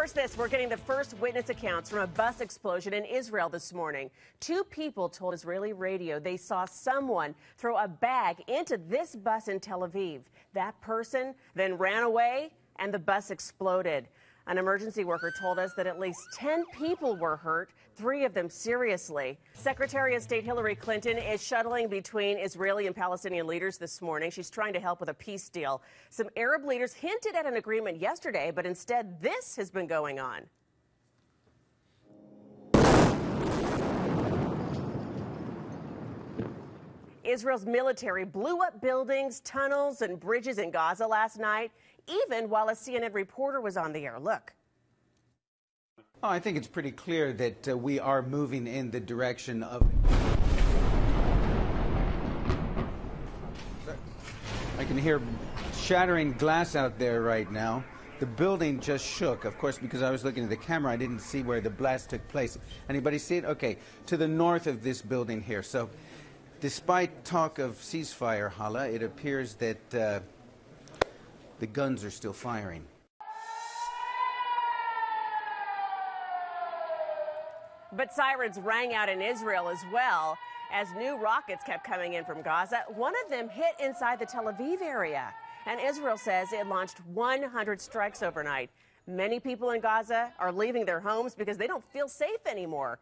First, this we're getting the first witness accounts from a bus explosion in Israel this morning. Two people told Israeli radio they saw someone throw a bag into this bus in Tel Aviv. That person then ran away and the bus exploded. An emergency worker told us that at least 10 people were hurt, three of them seriously. Secretary of State Hillary Clinton is shuttling between Israeli and Palestinian leaders this morning. She's trying to help with a peace deal. Some Arab leaders hinted at an agreement yesterday, but instead, this has been going on. Israel's military blew up buildings, tunnels, and bridges in Gaza last night, even while a CNN reporter was on the air. Look. Oh, I think it's pretty clear that uh, we are moving in the direction of. I can hear shattering glass out there right now. The building just shook, of course, because I was looking at the camera. I didn't see where the blast took place. Anybody see it? Okay, to the north of this building here. So Despite talk of ceasefire, Hala, it appears that uh, the guns are still firing. But sirens rang out in Israel as well as new rockets kept coming in from Gaza. One of them hit inside the Tel Aviv area. And Israel says it launched 100 strikes overnight. Many people in Gaza are leaving their homes because they don't feel safe anymore.